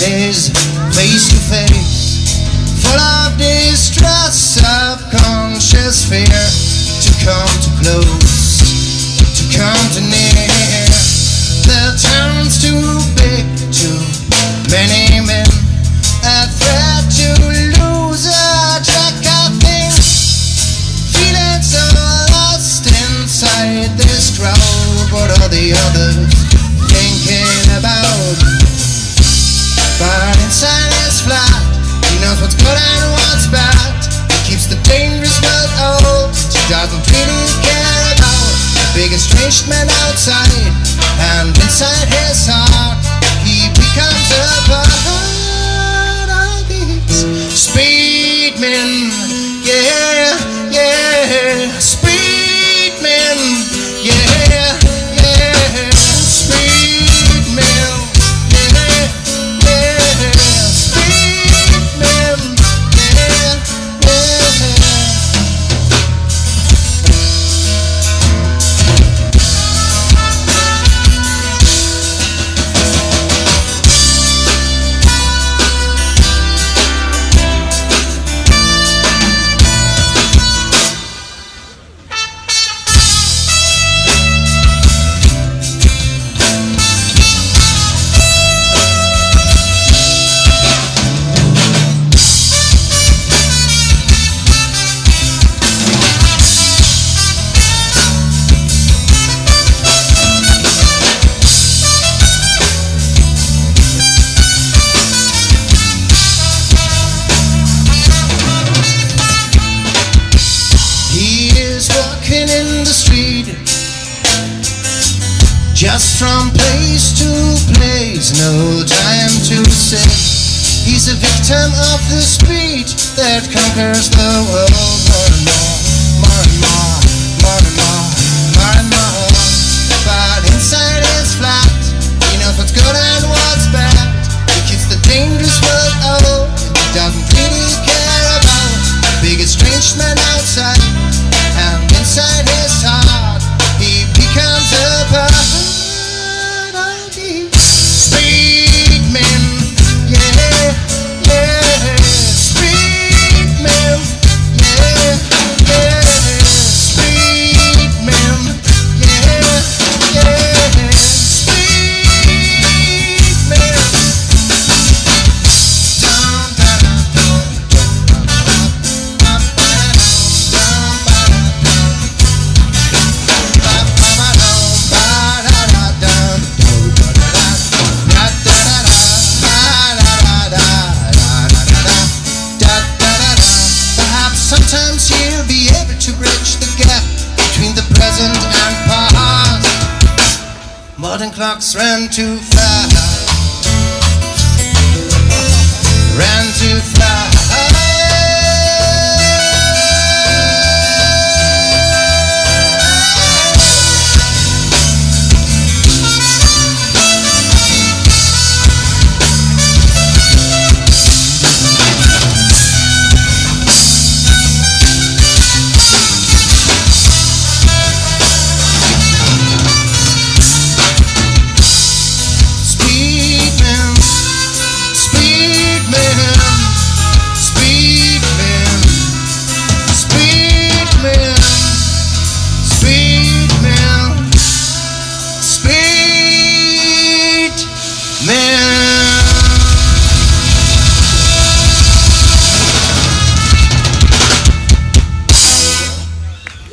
Is face to face, full of distrust, of conscious fear, to come too close, to come too near. The town's too big, too many men, a threat to lose a track of things. Feeling so lost inside this crowd, what are the others thinking about? Inside his flat, he knows what's good and what's bad. He keeps the dangerous world old. He doesn't really care about the big estranged man outside. And inside street Just from place to place No time to sit. He's a victim of the speed That conquers the world. More and But inside his flat. He knows what's good and what's bad. He keeps the dangerous world He doesn't really care about biggest strange man sometimes you'll be able to bridge the gap between the present and past. Modern clocks ran too fast.